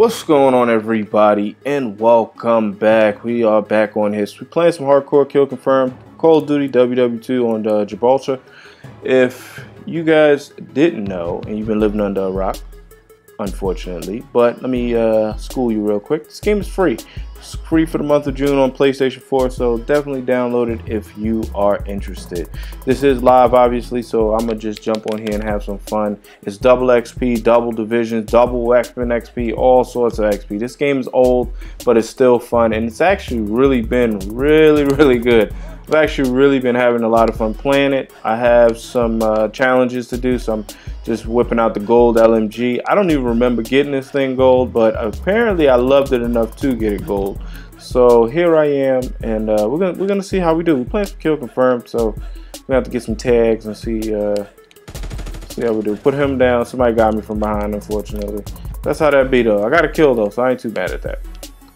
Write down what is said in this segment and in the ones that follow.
What's going on everybody and welcome back. We are back on history playing some hardcore kill confirmed Call of Duty WW2 on uh, Gibraltar. If you guys didn't know and you've been living under a rock, unfortunately, but let me uh, school you real quick. This game is free. It's free for the month of June on PlayStation 4, so definitely download it if you are interested. This is live, obviously, so I'm gonna just jump on here and have some fun. It's double XP, double divisions, double X-Men XP, all sorts of XP. This game is old, but it's still fun, and it's actually really been really, really good. I've actually really been having a lot of fun playing it. I have some uh, challenges to do, so I'm just whipping out the gold LMG. I don't even remember getting this thing gold, but apparently I loved it enough to get it gold. So here I am, and uh, we're gonna we're gonna see how we do. We're playing some kill confirmed, so gonna have to get some tags and see uh, see how we do. Put him down. Somebody got me from behind, unfortunately. That's how that be though. I got a kill though, so I ain't too bad at that.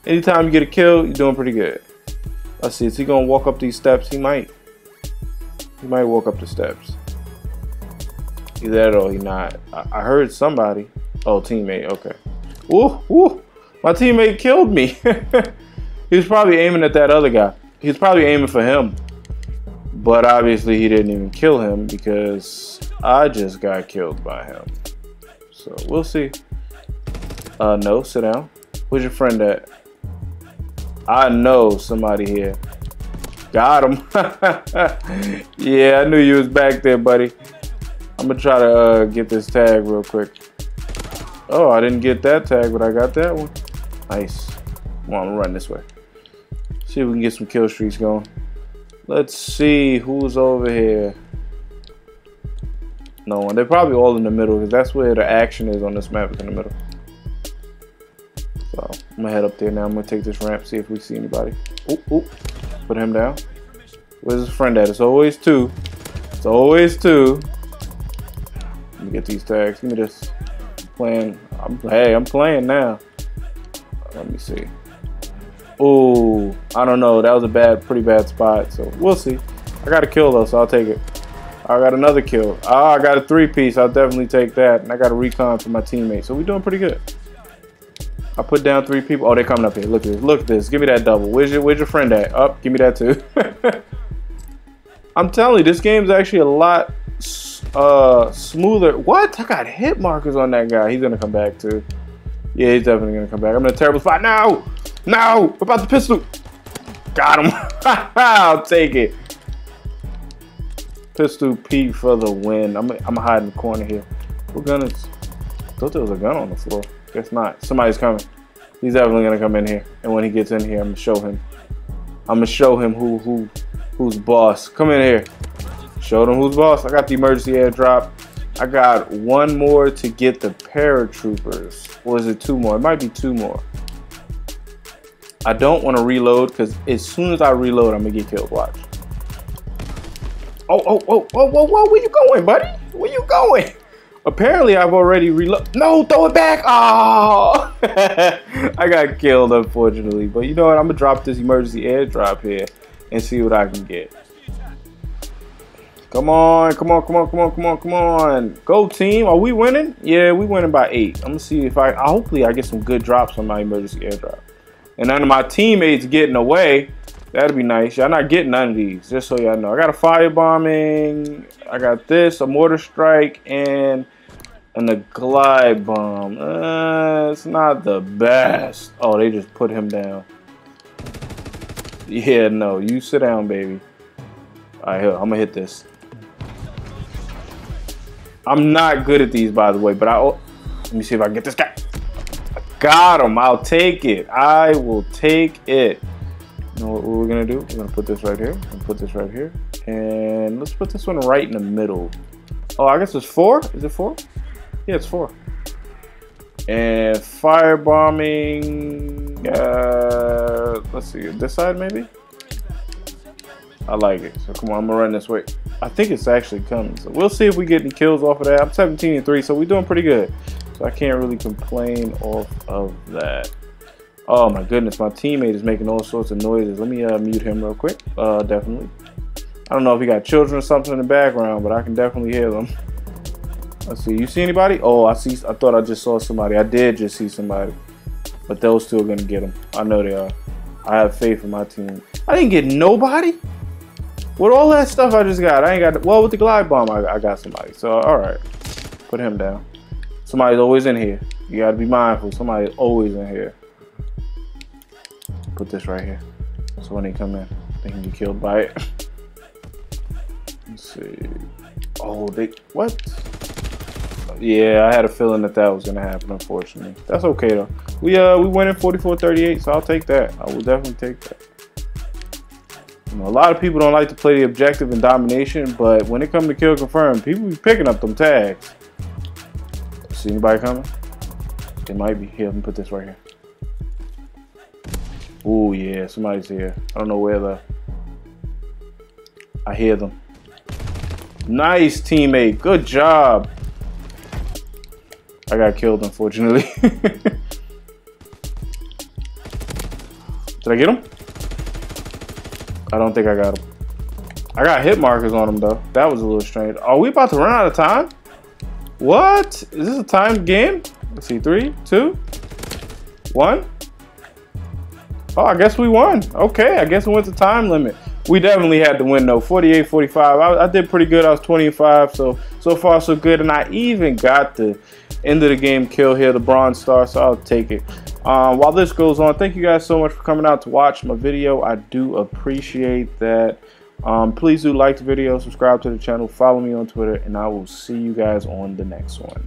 Anytime you get a kill, you're doing pretty good. Let's see, is he gonna walk up these steps? He might. He might walk up the steps. Either that or he not. I, I heard somebody. Oh, teammate, okay. Ooh, ooh. My teammate killed me. he was probably aiming at that other guy. He was probably aiming for him. But obviously he didn't even kill him because I just got killed by him. So we'll see. Uh, no, sit down. Where's your friend at? I know somebody here. Got him. yeah, I knew you was back there, buddy. I'm gonna try to uh, get this tag real quick. Oh, I didn't get that tag, but I got that one. Nice. Well, I'm gonna run this way. See if we can get some kill streaks going. Let's see who's over here. No one. They're probably all in the middle because that's where the action is on this map. Is in the middle. I'm gonna head up there now. I'm gonna take this ramp, see if we see anybody. Oop, oop. Put him down. Where's his friend at? It's always two. It's always two. Let me get these tags. Give me this. I'm playing. I'm, hey, I'm playing now. Let me see. Oh, I don't know. That was a bad, pretty bad spot. So we'll see. I got a kill though, so I'll take it. I got another kill. Ah, I got a three piece. I'll definitely take that. And I got a recon for my teammate. So we're doing pretty good. I put down three people. Oh, they're coming up here. Look at this. Look at this. Give me that double. Where's your Where's your friend at? Up. Oh, give me that too. I'm telling you, this game's actually a lot uh, smoother. What? I got hit markers on that guy. He's gonna come back too. Yeah, he's definitely gonna come back. I'm in a terrible spot. No, no. About the pistol. Got him. I'll take it. Pistol Pete for the win. I'm I'm hiding in the corner here. What gun is? Thought there was a gun on the floor. Guess not. Somebody's coming. He's definitely gonna come in here. And when he gets in here, I'm gonna show him. I'm gonna show him who who who's boss. Come in here. Show them who's boss. I got the emergency airdrop. I got one more to get the paratroopers. Or is it two more? It might be two more. I don't want to reload because as soon as I reload, I'm gonna get killed. Watch. Oh, oh, oh, oh, whoa, whoa, where you going, buddy? Where you going? Apparently, I've already reload. No, throw it back. Oh, I got killed, unfortunately. But you know what? I'm gonna drop this emergency airdrop here and see what I can get. Come on, come on, come on, come on, come on, come on. Go team. Are we winning? Yeah, we winning by eight. I'm gonna see if I hopefully I get some good drops on my emergency airdrop. And none of my teammates getting away. That'd be nice. Y'all not getting none of these, just so y'all know. I got a firebombing. I got this, a mortar strike, and and the glide bomb. Uh, it's not the best. Oh, they just put him down. Yeah, no. You sit down, baby. All right, here, I'm gonna hit this. I'm not good at these, by the way, but I. Oh, let me see if I can get this guy. I got him. I'll take it. I will take it. You know what we're gonna do? We're gonna put this right here and put this right here, and let's put this one right in the middle. Oh, I guess it's four. Is it four? Yeah, it's four. And firebombing. Uh, let's see, this side maybe. I like it. So come on, I'm gonna run this way. I think it's actually coming. So we'll see if we get any kills off of that. I'm 17 and 3, so we're doing pretty good. So I can't really complain off of that. Oh my goodness, my teammate is making all sorts of noises. Let me uh, mute him real quick. Uh, definitely. I don't know if he got children or something in the background, but I can definitely hear them. Let's see. You see anybody? Oh, I see. I thought I just saw somebody. I did just see somebody. But those two are gonna get them. I know they are. I have faith in my team. I didn't get nobody. With all that stuff I just got, I ain't got. Well, with the glide bomb, I, I got somebody. So all right, put him down. Somebody's always in here. You gotta be mindful. Somebody's always in here. Put this right here. So when they come in, they can get killed by it. Let's see. Oh, they what? Yeah, I had a feeling that that was gonna happen. Unfortunately, that's okay though. We uh we went in 44-38, so I'll take that. I will definitely take that. You know, a lot of people don't like to play the objective and domination, but when it comes to kill confirm, people be picking up them tags. See anybody coming? It might be here. Let me put this right here. Oh yeah, somebody's here. I don't know where the. I hear them. Nice teammate. Good job. I got killed, unfortunately. Did I get him? I don't think I got him. I got hit markers on him, though. That was a little strange. Are we about to run out of time? What? Is this a timed game? Let's see. Three, two, one. Oh, I guess we won. Okay, I guess we went to time limit. We definitely had to win though. 48 45. I, I did pretty good. I was 25. So, so far, so good. And I even got the end of the game kill here, the bronze star. So I'll take it. Um, while this goes on, thank you guys so much for coming out to watch my video. I do appreciate that. Um, please do like the video, subscribe to the channel, follow me on Twitter, and I will see you guys on the next one.